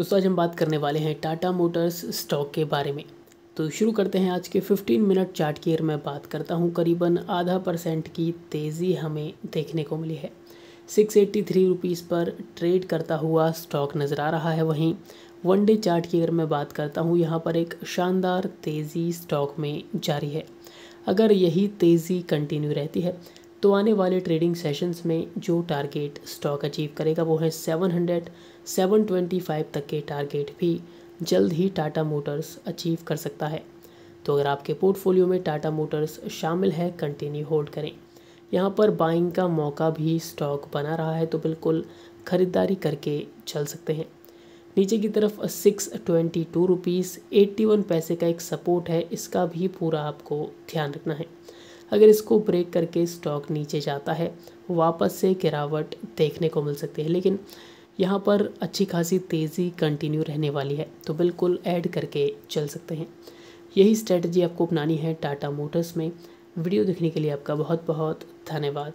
दोस्तों आज हम बात करने वाले हैं टाटा मोटर्स स्टॉक के बारे में। तो शुरू करते हैं आज के 15 मिनट चार्ट की अगर मैं बात करता हूँ करीबन आधा परसेंट की तेज़ी हमें देखने को मिली है। सिक्स एट्टी थ्री रुपीज़ पर ट्रेड करता हुआ स्टॉक नज़र आ रहा है वहीं। वन डे चार्ट की अगर मैं बात करता हूँ, यहाँ पर एक शानदार तेज़ी स्टॉक में जारी है। अगर यही तेज़ी कंटिन्यू रहती है तो आने वाले ट्रेडिंग सेशंस में जो टारगेट स्टॉक अचीव करेगा वो है 700 725 तक के टारगेट भी जल्द ही टाटा मोटर्स अचीव कर सकता है। तो अगर आपके पोर्टफोलियो में टाटा मोटर्स शामिल है कंटिन्यू होल्ड करें। यहाँ पर बाइंग का मौका भी स्टॉक बना रहा है तो बिल्कुल ख़रीदारी करके चल सकते हैं। नीचे की तरफ़ six twenty two rupees eighty one पैसे का एक सपोर्ट है, इसका भी पूरा आपको ध्यान रखना है। अगर इसको ब्रेक करके स्टॉक नीचे जाता है, वापस से गिरावट देखने को मिल सकती है। लेकिन यहाँ पर अच्छी खासी तेज़ी कंटिन्यू रहने वाली है तो बिल्कुल ऐड करके चल सकते हैं। यही स्ट्रेटजी आपको अपनानी है टाटा मोटर्स में। वीडियो देखने के लिए आपका बहुत बहुत धन्यवाद।